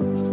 嗯。